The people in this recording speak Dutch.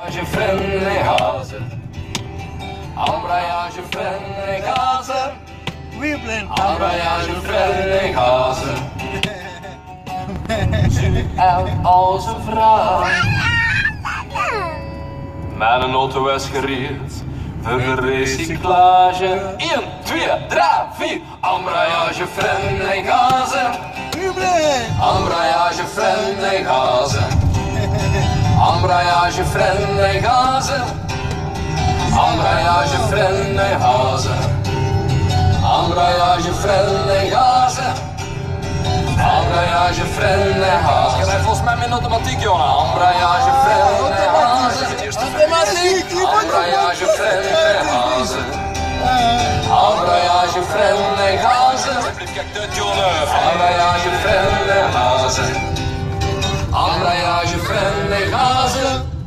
Embrayage Frennehazen. Embrayage Frennehazen. Wiebelen. Embrayage Frennehazen. Zu elk als een vrouw. Mijn auto is gereed voor de recyclage. 1, 2, 3, 4. Embrayage Frennehazen. Embrayage Frennehazen. Embrayage Frennehazen. Embrayage Frennehazen. Embrayage Frennehazen. Je rijdt volgens mij met automatiek, Jona. Embrayage Frennehazen. Automatiek. Embrayage Frennehazen. Embrayage Frennehazen. Kijk dit, Jona. Embrayage Frennehazen. Embrayage Frennehazen.